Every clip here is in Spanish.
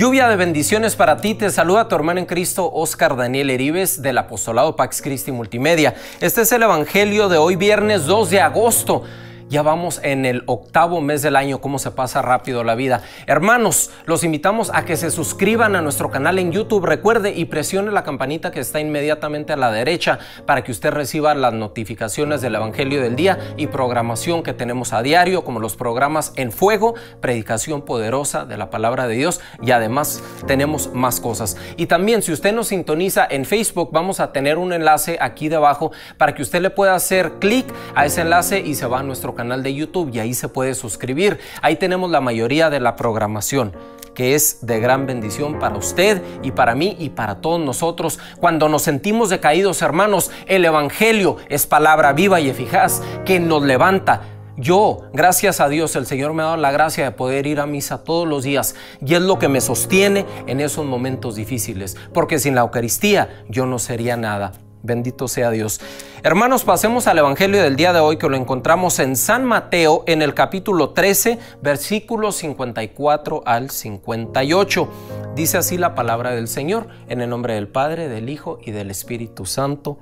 Lluvia de bendiciones para ti. Te saluda tu hermano en Cristo, Oscar Daniel Erives, del apostolado Pax Christi Multimedia. Este es el Evangelio de hoy, viernes 2 de agosto. Ya vamos en el octavo mes del año, cómo se pasa rápido la vida. Hermanos, los invitamos a que se suscriban a nuestro canal en YouTube. Recuerde y presione la campanita que está inmediatamente a la derecha para que usted reciba las notificaciones del Evangelio del día y programación que tenemos a diario, como los programas En Fuego, predicación poderosa de la palabra de Dios y además tenemos más cosas. Y también si usted nos sintoniza en Facebook, vamos a tener un enlace aquí debajo para que usted le pueda hacer clic a ese enlace y se va a nuestro canal canal de YouTube y ahí se puede suscribir. Ahí tenemos la mayoría de la programación que es de gran bendición para usted y para mí y para todos nosotros. Cuando nos sentimos decaídos, hermanos, el Evangelio es palabra viva y eficaz que nos levanta. Yo, gracias a Dios, el Señor me ha dado la gracia de poder ir a misa todos los días y es lo que me sostiene en esos momentos difíciles, porque sin la Eucaristía yo no sería nada. Bendito sea Dios. Hermanos, pasemos al Evangelio del día de hoy que lo encontramos en San Mateo en el capítulo 13, versículos 54 al 58. Dice así la palabra del Señor, en el nombre del Padre, del Hijo y del Espíritu Santo.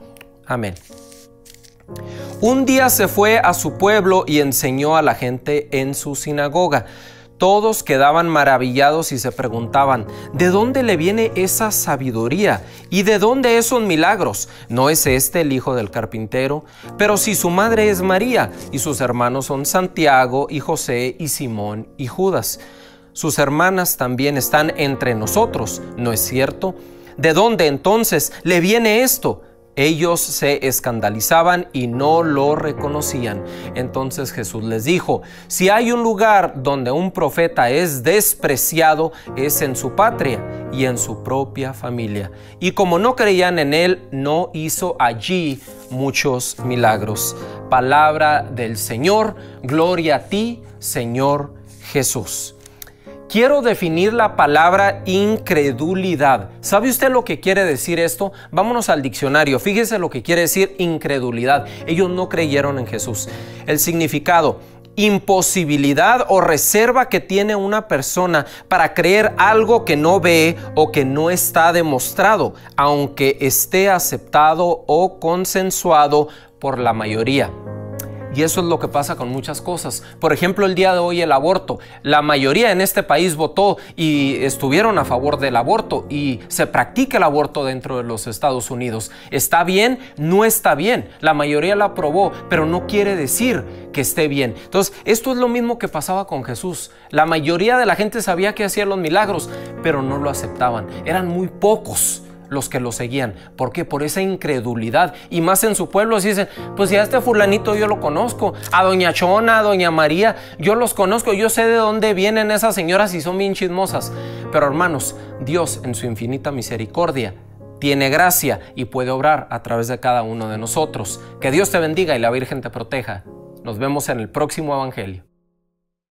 Amén. Un día se fue a su pueblo y enseñó a la gente en su sinagoga. Todos quedaban maravillados y se preguntaban, ¿de dónde le viene esa sabiduría? ¿Y de dónde esos milagros? ¿No es este el hijo del carpintero? Pero si su madre es María y sus hermanos son Santiago y José y Simón y Judas. Sus hermanas también están entre nosotros, ¿no es cierto? ¿De dónde entonces le viene esto? Ellos se escandalizaban y no lo reconocían. Entonces Jesús les dijo, si hay un lugar donde un profeta es despreciado, es en su patria y en su propia familia. Y como no creían en él, no hizo allí muchos milagros. Palabra del Señor, gloria a ti, Señor Jesús. Quiero definir la palabra incredulidad. ¿Sabe usted lo que quiere decir esto? Vámonos al diccionario. Fíjese lo que quiere decir incredulidad. Ellos no creyeron en Jesús. El significado, imposibilidad o reserva que tiene una persona para creer algo que no ve o que no está demostrado, aunque esté aceptado o consensuado por la mayoría. Y eso es lo que pasa con muchas cosas. Por ejemplo, el día de hoy el aborto. La mayoría en este país votó y estuvieron a favor del aborto y se practica el aborto dentro de los Estados Unidos. ¿Está bien? No está bien. La mayoría la aprobó, pero no quiere decir que esté bien. Entonces, esto es lo mismo que pasaba con Jesús. La mayoría de la gente sabía que hacía los milagros, pero no lo aceptaban. Eran muy pocos los que lo seguían. ¿Por qué? Por esa incredulidad. Y más en su pueblo, así dicen, pues si a este fulanito yo lo conozco, a doña Chona, a doña María, yo los conozco, yo sé de dónde vienen esas señoras y son bien chismosas. Pero hermanos, Dios en su infinita misericordia tiene gracia y puede obrar a través de cada uno de nosotros. Que Dios te bendiga y la Virgen te proteja. Nos vemos en el próximo Evangelio.